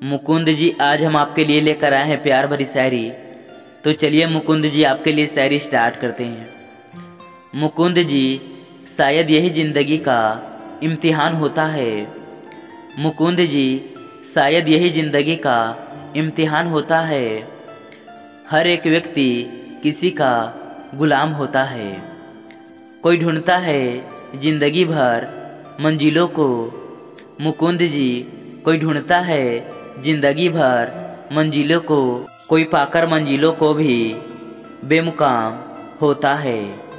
मुकुंद जी, आज हम आपके लिए लेकर आए हैं प्यार भरी शायरी। तो चलिए मुकुंद जी आपके लिए शायरी स्टार्ट करते हैं। मुकुंद जी, शायद यही ज़िंदगी का इम्तिहान होता है। मुकुंद जी, शायद यही ज़िंदगी का इम्तिहान होता है। हर एक व्यक्ति किसी का गुलाम होता है। कोई ढूंढता है ज़िंदगी भर मंजिलों को। मुकुंद जी कोई ढूंढता है ज़िंदगी भर मंजिलों को, कोई पाकर मंजिलों को भी बेमुकाम होता है।